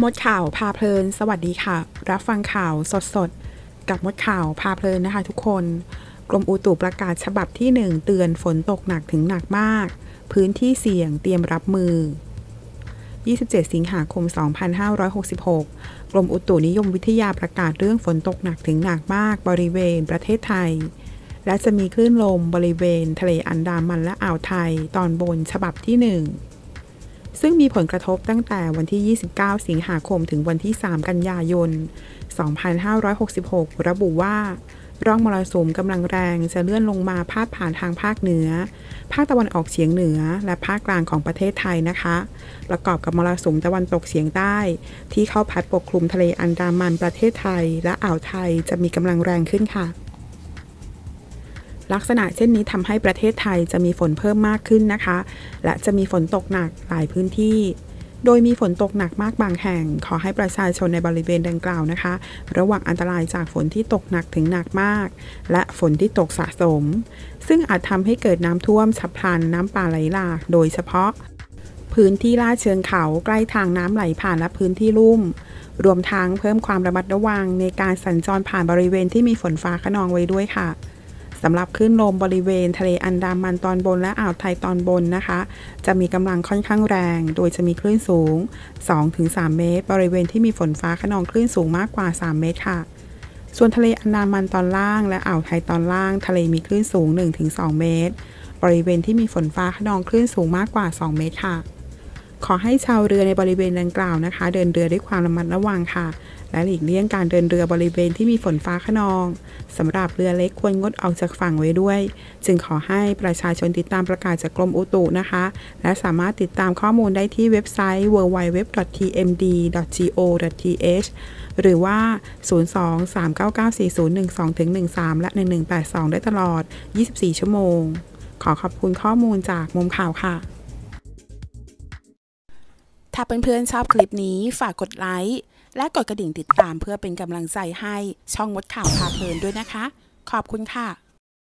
มดข่าวพาเพลิน สวัสดีค่ะ รับฟังข่าวสดๆกับมดข่าวพาเพลินนะคะทุกคน กรมอุตุประกาศฉบับที่ 1 เตือนฝนตกหนักถึงหนักมาก พื้นที่เสี่ยงเตรียมรับมือ 27 สิงหาคม 2566 กรมอุตุนิยมวิทยาประกาศเรื่องฝนตกหนักถึงหนักมาก บริเวณประเทศไทย และจะมีคลื่นลมบริเวณทะเลอันดามันและอ่าวไทย ตอนบนฉบับที่ 1 ซึ่งมีผลกระทบตั้งแต่วันที่ 29 สิงหาคมถึงวันที่ 3 กันยายน 2566 ระบุว่า ร่องมรสุมกำลังแรงจะเลื่อนลงมาพาดผ่านทางภาคเหนือ ภาคตะวันออกเฉียงเหนือ และภาคกลางของประเทศไทยนะคะ ประกอบกับมรสุมตะวันตกเฉียงใต้ ที่เข้าพัดปกคลุมทะเลอันดามันประเทศไทย และอ่าวไทยจะมีกำลังแรงขึ้นค่ะ ลักษณะเช่นนี้ทำให้ประเทศไทยจะมีฝนเพิ่มมากขึ้นนะคะ และจะมีฝนตกหนักหลายพื้นที่ โดยมีฝนตกหนักมากบางแห่ง ขอให้ประชาชนในบริเวณดังกล่าวนะคะ ระวังอันตรายจากฝนที่ตกหนักถึงหนักมาก และฝนที่ตกสะสม ซึ่งอาจทำให้เกิดน้ำท่วมฉับพลันน้ำป่าไหลหลาก โดยเฉพาะ พื้นที่ลาดเชิงเขาใกล้ทางน้ำไหลผ่านและพื้นที่ลุ่มรวมทั้งเพิ่มความระมัดระวังในการสัญจรผ่านบริเวณที่มีฝนฟ้าขนองไว้ด้วยค่ะ สำหรับคลื่นลมบริเวณทะเลอันดามันตอนบนและอ่าวไทยตอนบนนะคะ จะมีกำลังค่อนข้างแรง โดยจะมีคลื่นสูง 2-3 เมตร บริเวณที่มีฝนฟ้าขนองคลื่นสูงมากกว่า 3 เมตรค่ะ ส่วนทะเลอันดามันตอนล่าง และอ่าวไทยตอนล่าง ทะเลมีคลื่นสูง 1-2 เมตร บริเวณที่มีฝนฟ้าขนองคลื่นสูงมากกว่า 2 เมตรค่ะ ขอให้ชาวเรือในบริเวณดังกล่าวนะคะ เดินเรือด้วยความระมัดระวังค่ะ และหลีกเลี่ยงการเดินเรือบริเวณที่มีฝนฟ้าขนองสำหรับเรือเล็กควรงดออกจากฝั่งไว้ด้วย จึงขอให้ประชาชนติดตามประกาศจากกรมอุตุนะคะ และสามารถติดตามข้อมูลได้ที่เว็บไซต์ www.tmd.go.th หรือว่า 02-399-4012-13 และ 1182 ได้ตลอด 24 ชั่วโมง ขอขอบคุณข้อมูลจากมุมข่าวค่ะ ถ้าเพื่อนๆชอบคลิปนี้ฝากกดไลค์และกดกระดิ่งติดตามเพื่อเป็นกำลังใจให้ช่องมดข่าวพาเพลินด้วยนะคะ ขอบคุณค่ะ